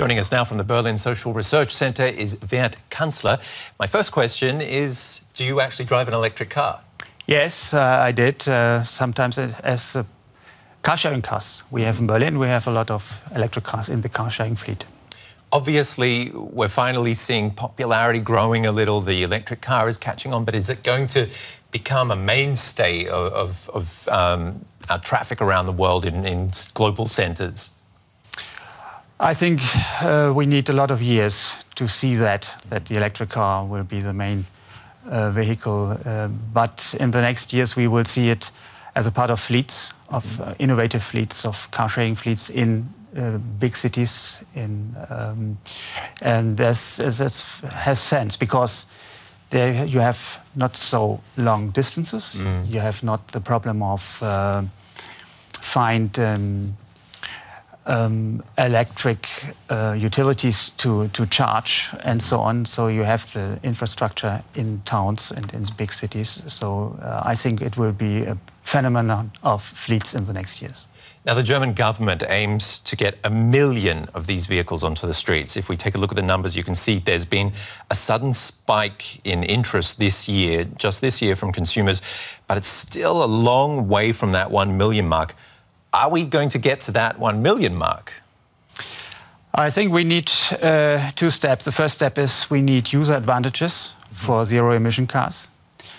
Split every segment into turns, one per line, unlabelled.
Joining us now from the Berlin Social Research Center is Weert Canzler. My first question is Do you actually drive an electric car?
Yes, uh, I did. Uh, sometimes as a car sharing cars. We have in Berlin, we have a lot of electric cars in the car sharing fleet.
Obviously, we're finally seeing popularity growing a little. The electric car is catching on, but is it going to become a mainstay of, of, of um, our traffic around the world in, in global centres?
I think uh, we need a lot of years to see that that the electric car will be the main uh, vehicle. Uh, but in the next years, we will see it as a part of fleets, of uh, innovative fleets, of car sharing fleets in uh, big cities. In um, and that has sense because there you have not so long distances. Mm. You have not the problem of uh, find. Um, um, electric uh, utilities to, to charge and so on. So you have the infrastructure in towns and in big cities. So uh, I think it will be a phenomenon of fleets in the next years.
Now, the German government aims to get a million of these vehicles onto the streets. If we take a look at the numbers, you can see there's been a sudden spike in interest this year, just this year from consumers, but it's still a long way from that 1 million mark. Are we going to get to that 1 million mark?
I think we need uh, two steps. The first step is we need user advantages for zero emission cars.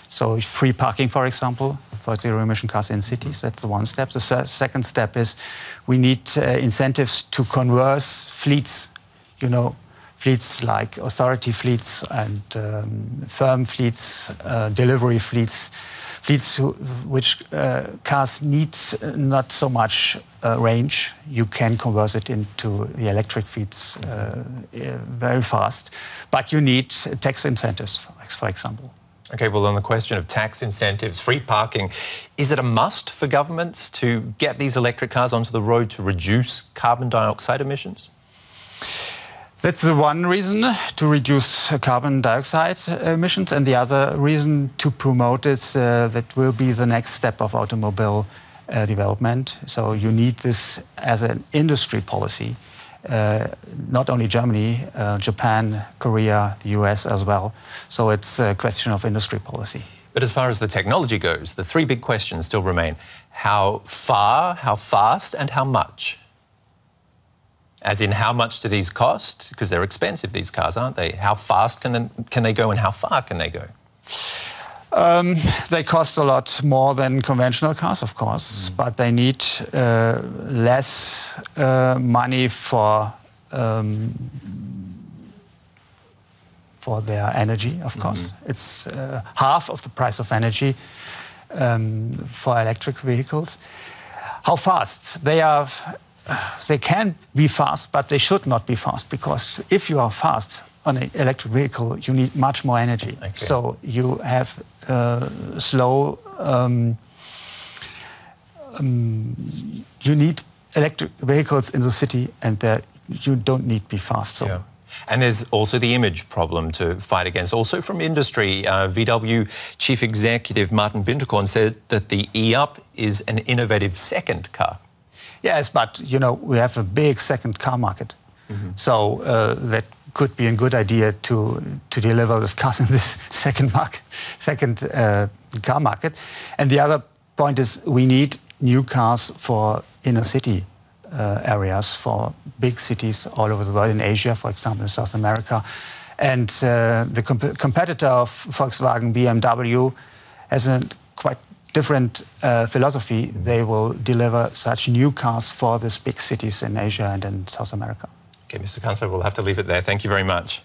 So free parking, for example, for zero emission cars in cities. That's the one step. The second step is we need uh, incentives to converse fleets, you know, fleets like authority fleets and um, firm fleets, uh, delivery fleets, fleets who, which uh, cars need not so much uh, range. You can convert it into the electric fleets uh, very fast, but you need tax incentives, for example.
Okay, well, on the question of tax incentives, free parking, is it a must for governments to get these electric cars onto the road to reduce carbon dioxide emissions?
That's the one reason to reduce carbon dioxide emissions, and the other reason to promote is uh, that will be the next step of automobile uh, development. So you need this as an industry policy. Uh, not only Germany, uh, Japan, Korea, the US as well. So it's a question of industry policy.
But as far as the technology goes, the three big questions still remain how far, how fast, and how much? As in, how much do these cost? Because they're expensive, these cars, aren't they? How fast can they, can they go and how far can they go?
Um, they cost a lot more than conventional cars, of course, mm. but they need uh, less uh, money for um, for their energy. Of course, mm -hmm. it's uh, half of the price of energy um, for electric vehicles. How fast they are? They can be fast, but they should not be fast because if you are fast on an electric vehicle, you need much more energy. Okay. So you have uh, slow. Um, um, you need electric vehicles in the city, and that you don't need to be fast. So. Yeah.
And there's also the image problem to fight against. Also from industry, uh, VW Chief Executive Martin Winterkorn said that the e-up is an innovative second car.
Yes, but you know we have a big second car market, mm -hmm. so uh, that could be a good idea to to deliver this cars in this second market, second uh, car market. And the other point is we need new cars for inner city uh, areas, for big cities all over the world, in Asia, for example, in South America. And uh, the comp competitor of Volkswagen, BMW, has a different uh, philosophy, they will deliver such new cars for these big cities in Asia and in South America.
Okay, Mr. Canzler, we'll have to leave it there. Thank you very much.